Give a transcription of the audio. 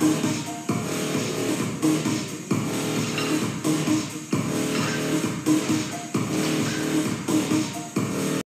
Boom. Boom.